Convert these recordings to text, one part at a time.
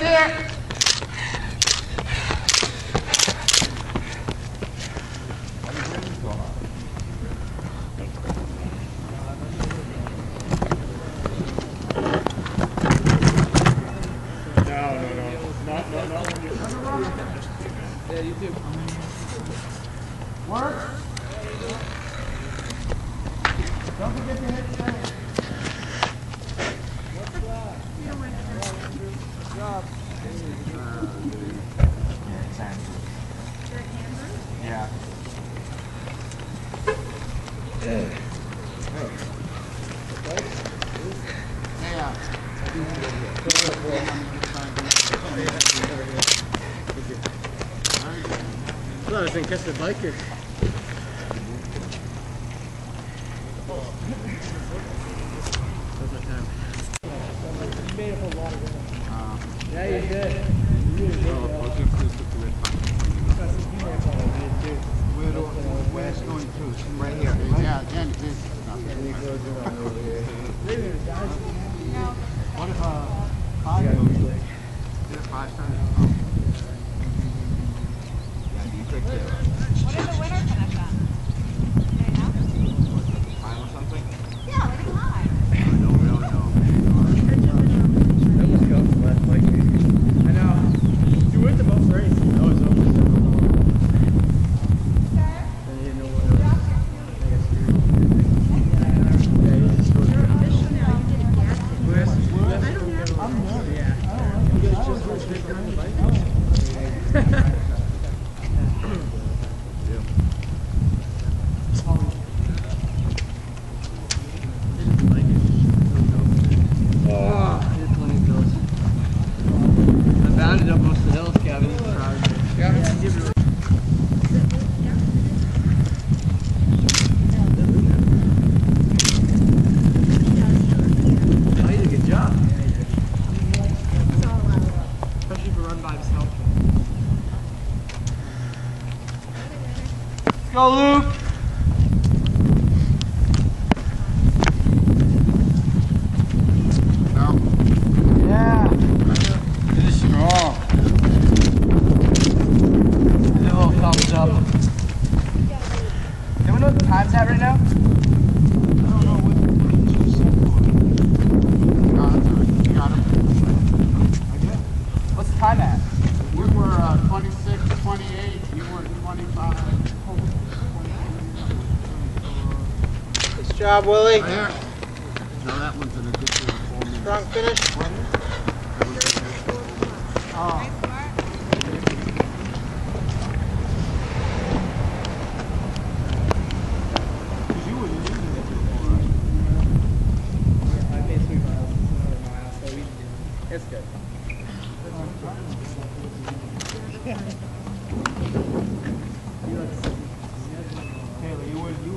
Right here. Work. Don't forget to Well, I was in they'd like it. Yeah, you did. Where's going? Right here. Yeah, then this. Go, Luke. Job, Willie. Right. No, that one's an additional four minutes. Strong finish. Oh. Because you were using it before, right? I made three miles. Another mile, so we It's good. Taylor,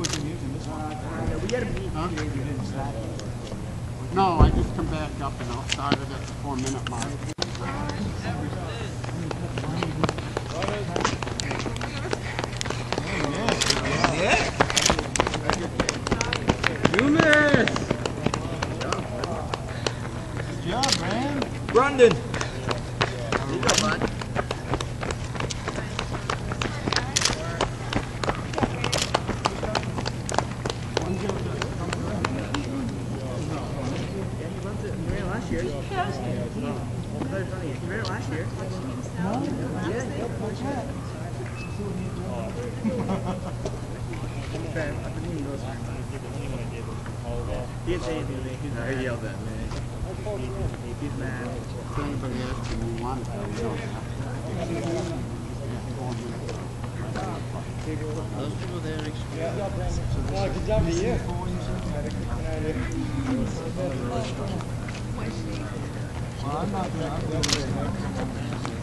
you were you using this one. we gotta meet. Huh? You didn't start. No, I just come back up and I started at the four minute mark. You missed. Good job, man. Brandon. You go, bud. Last year. Very funny. You ran it last year. Ben, I didn't even know this. He didn't say anything to me. He's no, he yelled at me. He's mad. If anybody asks you, you want it, you don't have to. Yeah, four minutes. Those people there Well, I'm not gonna, I'm gonna. Guys, Bikers are actually gonna third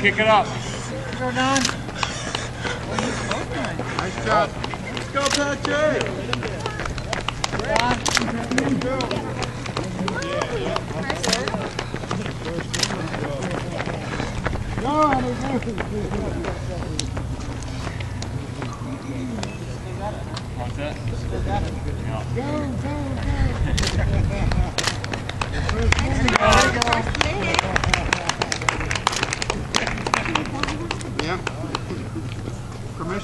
Kick it up. Go, Don. Nice job. Let's go, Patrick. What's that? Yep.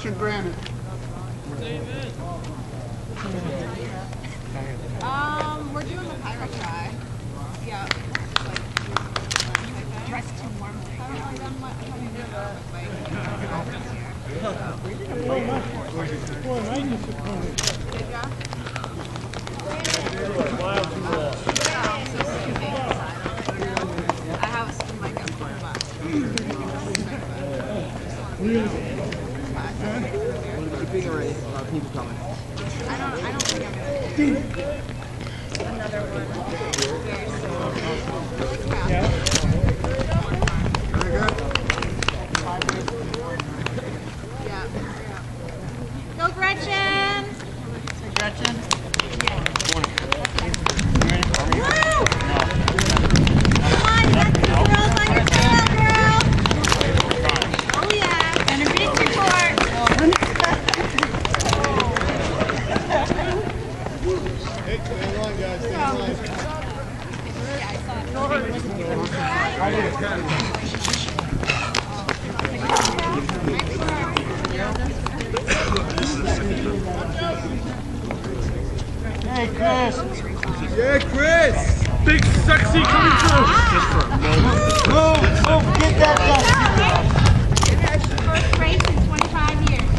Permission granted. Um, we're doing the pirate try. Yeah. Dressed too warmly. I don't know, I'm not, I'm not doing it, but. Did ya? I have some like a full box. Keeping already. A lot of people coming. I don't, I don't think I'm gonna do another one. Very simple. Yeah. Very good. Yeah. yeah. Go Gretchen! Gretchen. Woo! Come on, you got two girls on your tail, girl! Oh yeah, and a beach report. Yeah, I saw it. Hey, Chris. Yeah, Chris. Big sexy coming through. Just for a moment. Move, move, get that dust. First race in 25 years.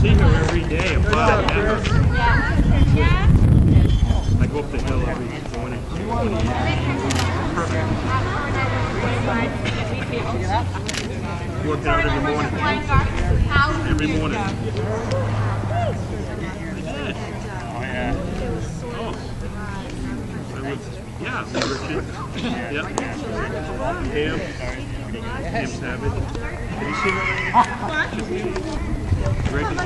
See her every day. Met her. Yeah. Yeah. I go up the hill every morning. Out every morning. Every morning. Yeah. I was, yeah, Yep. Ham. Ham Savage. Have you seen her? Greg. No,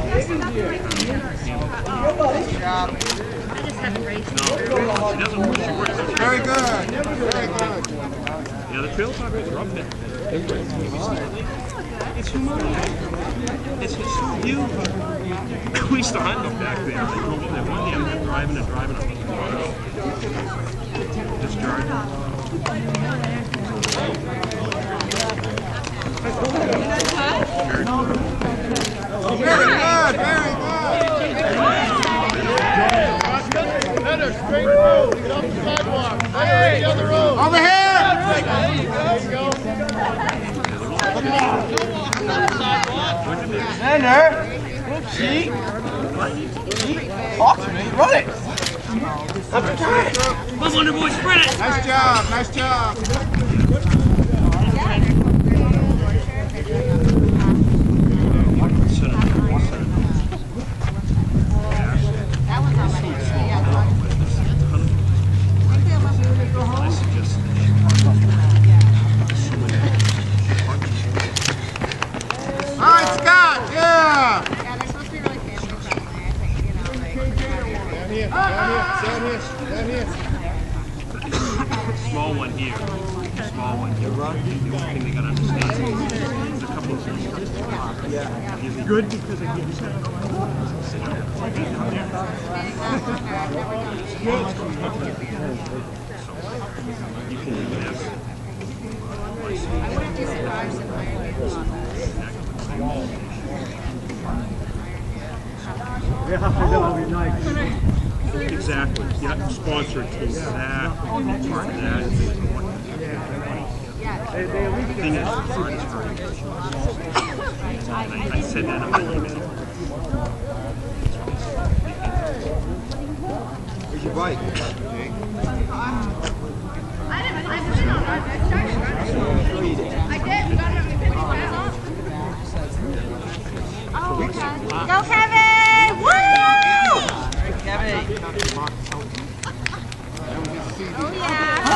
she doesn't. She works. Very good. Very good. Yeah, the trail talk is rough It's humongous. It's just so huge. We used to hunt them back there. They drove up there one day. I'm driving and driving up. Discharging. Very good. Very good. Over here. Good cheek. Cheek. Talk to me. Run it. Up to time. Come on, boy, spread it. Nice job. Nice job. That one's on my list. Yeah. All right, Scott. Yeah. Yeah, they're supposed to be really family friendly. I think, you know, like. Small one here. Small one here. The only thing they gotta understand is a couple of things. Yeah. Good because it gives You can do this. I wouldn't be surprised if Iron Man was Exactly. Yeah, sponsored to that, part of that. Thing is, art is very I, I said that in my email. Where's your bike? I didn't, I didn't know. I. I did. We got it. We picked one up. Oh, okay. Go, Kevin!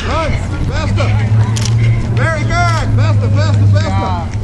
Run! Faster! Very good! Faster, faster, faster!